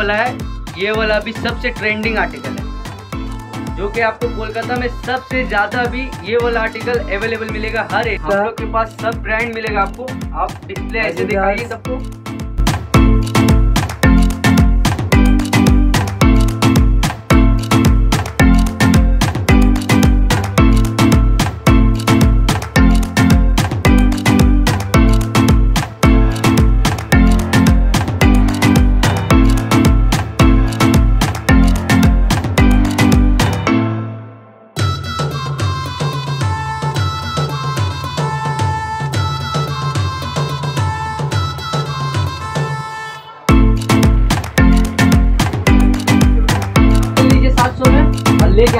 वाला है ये वाला अभी सबसे ट्रेंडिंग आर्टिकल है। जो कि आपको कोलकाता में सबसे ज़्यादा अभी ये वाला आर्टिकल अवेलेबल मिलेगा हर एक। हम लोग के पास सब ब्रांड मिलेगा आपको। आप डिस्प्ले ऐसे दिखाइए सबको।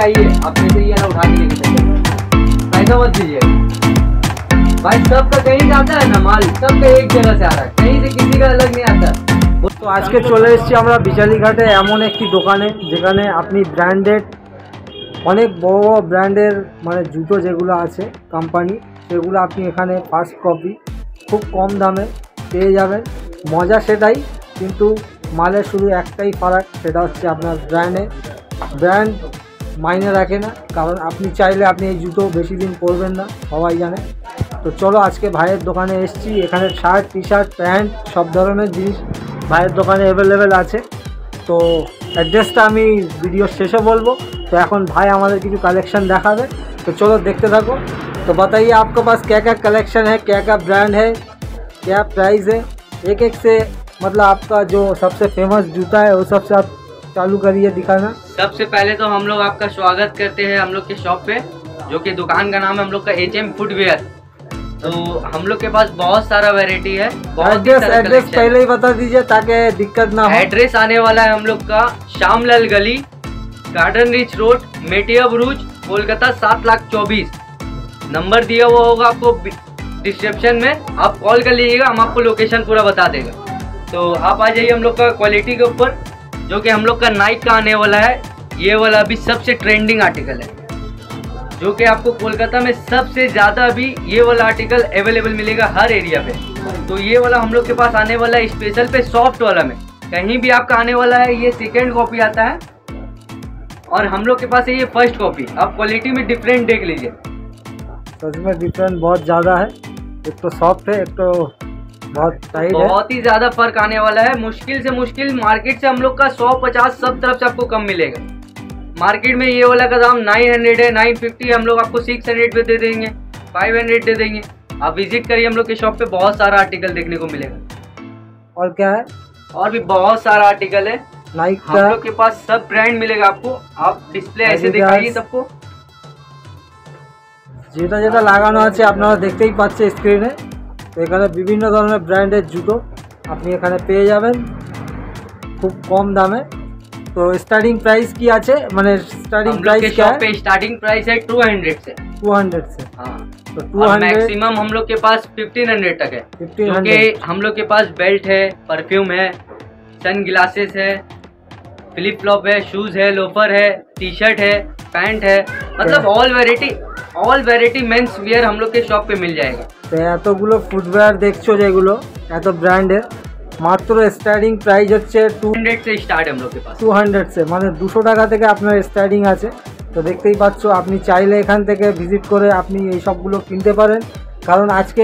में और लेके आइए आप पैसे ये ना उठा के लेके चलिए पैसा मत दीजिए भाई सबका कहीं से आता है ना माल सबका एक जगह से आ रहा है कहीं से किसी का अलग नहीं आता তো আজকে চলে এসেছি আমরা বিচালিঘাটে এমন একটি দোকানে যেখানে আপনি ব্র্যান্ডেড অনেক বড় বড় ব্র্যান্ডের মানে জুতো যেগুলো আছে কোম্পানি সেগুলো আপনি এখানে ফার্স্ট কপি খুব কম দামে পেয়ে যাবেন মজা সেটাই কিন্তু মালের শুধু একটাই ফারাক সেটা হচ্ছে আপনার ব্র্যান্ডে ব্র্যান্ড মাইনে রাখে না কারণ আপনি চাইলে আপনি এই জুতো বেশি দিন পরবেন না সবাই জানে তো চলো আজকে ভাইয়ের দোকানে এসেছি এখানে শার্ট টি শার্ট প্যান্ট সব ধরনের জিনিস ভাইয়ের দোকানে অ্যাভেলেবেল আছে তো অ্যাড্রেসটা আমি ভিডিওর শেষে বলবো তো এখন ভাই আমাদের কিছু कलेक्शन দেখাবে तो चलो देखते থাকো तो बताइए आपके पास क्या क्या कलेक्शन है क्या क्या ब्रांड है क्या प्राइस है एक एक से मतलब आपका जो सबसे फेमस जूता है वो सबसे आप चालू करिए दिखाना। सबसे पहले तो हम लोग आपका स्वागत करते हैं हम लोग के शॉप पे जो कि दुकान का नाम है हम लोग का एच एम फुटवेयर तो हम लोग के पास बहुत सारा वैरायटी है बहुत एड्रेस एड्रेस पहले ही बता दीजिए ताकि दिक्कत ना हो। एड्रेस आने वाला है हम लोग का श्यामलाल गली garden reach road Metiabruz Kolkata सात लाख चौबीस। नंबर दिया हुआ होगा आपको डिस्क्रिप्शन में आप कॉल कर लीजिएगा हम आपको लोकेशन पूरा बता देगा। तो आप आ जाइए हम लोग का क्वालिटी के ऊपर। जो कि हम लोग का नाइक का आने वाला है, ये वाला अभी सबसे ट्रेंडिंग आर्टिकल है। जो कि आपको कोलकाता में सबसे ज़्यादा अभी ये वाला आर्टिकल अवेलेबल मिलेगा हर एरिया पे। तो ये वाला हम लोग के पास आने वाला है स्पेशल पे सॉफ्ट वाला में। कहीं भी आपका आने वाला है, ये सेकेंड कॉपी आता है। और हम लोग के पास है ये फ़र्स्ट कॉपी आप क्वालिटी में डिफरेंट देख लीजिए। सच में डिफरेंट बहुत ज़्यादा है। एक तो सॉफ्ट है, एक तो बहुत टाइट है बहुत ही ज़्यादा फर्क आने वाला है मुश्किल से मुश्किल मार्केट से हम लोग का सौ पचास सब तरफ से आपको कम मिलेगा मार्केट में ये वाला का दाम नाइन हंड्रेड है नाइन फिफ्टी हम लोग आपको सिक्स हंड्रेड पे दे देंगे फाइव हंड्रेड दे देंगे आप विजिट करिए हम लोग के शॉप पे बहुत सारा आर्टिकल देखने को मिलेगा और क्या है और भी बहुत सारा आर्टिकल है नाइक हम का लोग के पास सब ब्रांड मिलेगा आपको आप डिस्प्ले ऐसे Adidas। दिखाइए सबको যেটা যেটা লাগানো আছে আপনারা দেখতেই পাচ্ছে স্ক্রিনে তো এখানে বিভিন্ন ধরনের ব্র্যান্ডের জুতো আপনি এখানে পেয়ে যাবেন খুব কম দামে তো স্টার্টিং প্রাইস কি আছে মানে স্টার্টিং हम लोग के प्राइस क्या शॉप है पे स्टार्टिंग प्राइस है टू हंड्रेड से टू हंड्रेड से हाँ तो टू और हंड्रेड मैक्सिमम हम लोग के पास फिफ्टीन हंड्रेड तक है फिफ्टीन जो कि हंड्रेड हम लोग के पास बेल्ट है परफ्यूम है सन ग्लासेस है फ्लिप फ्लॉप है शूज है लोफर है टी शर्ट है पैंट है मतलब all variety all variety men's wear हम लोग के शॉप पे मिल जाएगा তো এতগুলো ফুটওয়্যার দেখছ যেগুলো এত ব্র্যান্ডের মাত্র স্টার্টিং প্রাইস হচ্ছে টু হান্ড্রেড সে স্টার্ট টু হান্ড্রেড সে মানে দুশো টাকা থেকে আপনার স্টার্টিং আছে। তো দেখতেই পাচ্ছ আপনি চাইলে এখান থেকে ভিজিট করে আপনি এই সবগুলো কিনতে পারেন। কারণ আজকে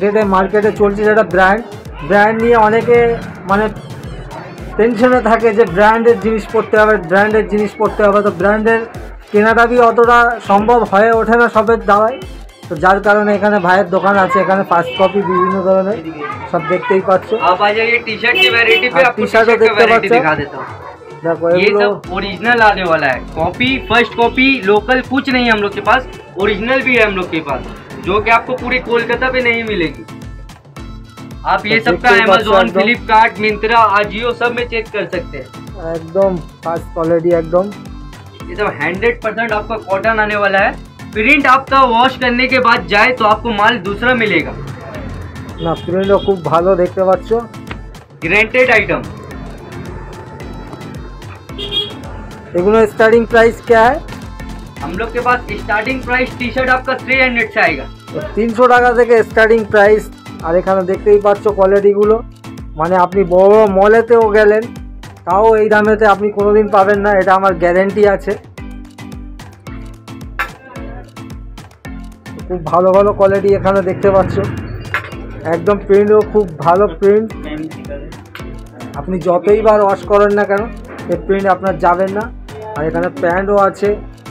ডেটে মার্কেটে চলছে যেটা ব্র্যান্ড ব্র্যান্ড নিয়ে অনেকে মানে টেনশনে থাকে যে ব্র্যান্ডের জিনিস পড়তে হবে ব্র্যান্ডের জিনিস পড়তে হবে। তো ব্র্যান্ডের কেনাটা অতটা সম্ভব হয়ে ওঠে না সবের দাওয়ায়। তো যার কারণে এখানে ভাইয়ের দোকান আছে এখানে ফার্স্ট কপি বিভিন্ন ধরনের সব দেখতেই পাচ্ছ आप आ जाइए टी शर्ट की वेराइटी पे आप आपको टी टी-शर्ट शर्ट का देखते वेराइटी बच्चे? दिखा देता हूँ দেখো ये এগুলো सब ओरिजिनल आने वाला है कॉपी फर्स्ट कॉपी लोकल कुछ नहीं है हम लोग के पास ओरिजिनल भी है हम लोग के पास जो कि आपको पूरे कोलकाता पे नहीं मिलेगी आप ये तो सब का देखते ही बच्चे अमेजोन एकदम- फ्लिपकार्ट मिंत्रा आजियो सब में चेक कर सकते हैं একদম ফার্স্ট কোয়ালিটি একদম ये सब हंड्रेड परसेंट आपका कॉटन आने वाला है प्रिंट आपका वॉश करने के बाद जाए तो आपको माल दूसरा मिलेगा না প্রিন্টও খুব ভালো দেখতে পাচ্ছ ग्रेंटेड आइटम এগুলো স্টার্টিং প্রাইস क्या है हम लोग के पास स्टार्टिंग प्राइस टी शर्ट आपका थ्री हंड्रेड से आएगा তো তিনশো টাকা থেকে স্টার্টিং প্রাইস আর এখানে দেখতেই পাচ্ছ কোয়ালিটিগুলো মানে আপনি বড় বড় মলেতেও গেলেন তাও এই দামেতে আপনি কোনোদিন পাবেন না এটা আমার গ্যারেন্টি আছে খুব ভালো ভালো কোয়ালিটি এখানে দেখতে পাচ্ছ। একদম প্রিন্টও খুব ভালো প্রিন্ট আপনি যতই বার ওয়াশ করেন না কেন, এই প্রিন্ট আপনার যাবেন না। আর এখানে প্যান্টও আছে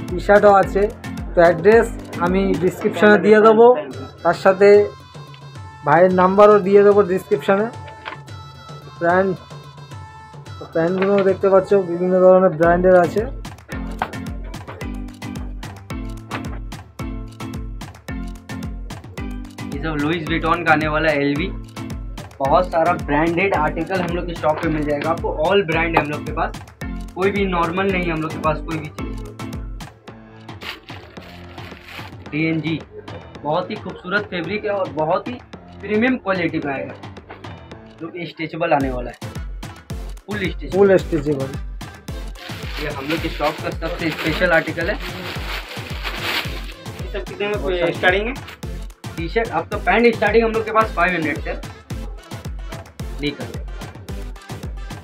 টি শার্টও আছে। তো অ্যাড্রেস আমি ডিসক্রিপশানে দিয়ে দেবো। তার সাথে ভাইয়ের নাম্বারও দিয়ে দেবো ডিসক্রিপশানে প্যান্ট প্যান্টগুলোও দেখতে পাচ্ছ, বিভিন্ন ধরনের ব্র্যান্ডের আছে। ये सब लुइस रिटर्न का आने वाला है एल बहुत सारा ब्रांडेड आर्टिकल हम लोग के शॉप पे मिल जाएगा आपको ऑल ब्रांड है हम लोग के पास। कोई भी नॉर्मल नहीं है हम लोग के पास कोई भी चीज़। डी एन जी बहुत ही खूबसूरत फैब्रिक है और बहुत ही प्रीमियम क्वालिटी का आएगा जो कि स्ट्रेचेबल आने वाला है। फुल स्ट्रेच फुल स्ट्रेचेबल ये हम लोग के शॉप का सबसे स्पेशल आर्टिकल है। सब कितने में स्टार्टिंग है? टी शर्ट आपका पैंट स्टार्टिंग हम लोग के पास फाइव हंड्रेड से लेकर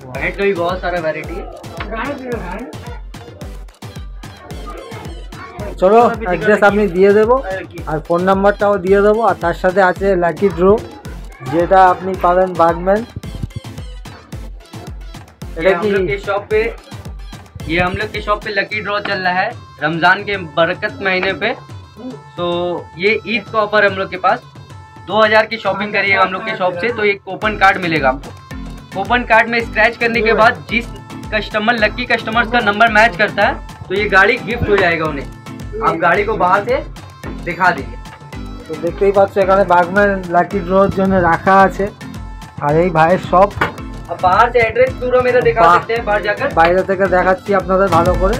पैंट का भी बहुत सारा वैरायटी है চলো অ্যাড্রেস আমি দিয়ে দেবো আর ফোন নাম্বারটাও দিয়ে দেবো আর তার সাথে আছে লাকি ড্রো যেটা আপনি পাবেন বাগম্যান ये এটা हम কি लोग के शॉप पे ये हम लोग के शॉप पे लकी ड्रॉ चल रहा है रमजान के बरकत महीने पे तो ये ईद का ऑफर हम लोग के पास 2000 की शॉपिंग करिएगा हम लोग के शॉप से तो एक कूपन कार्ड मिलेगा आपको कूपन कार्ड में स्क्रैच करने के बाद जिस कस्टमर लकी कस्टमर्स का नंबर मैच करता है तो ये गाड़ी गिफ्ट हो जाएगा उन्हें आप गाड़ी को बाहर से दिखा दीजिए তো দেখতেই পাচ্ছ এখানে বাগম্যান লাকি ড্রোর জন্য রাখা আছে আর এই ভাইয়ের সব अब बाहर से एड्रेस पूरा मेरा दिखा वाह। सकते हैं बाहर जाकर বাইরে থেকে দেখাচ্ছি আপনাদের ভালো করে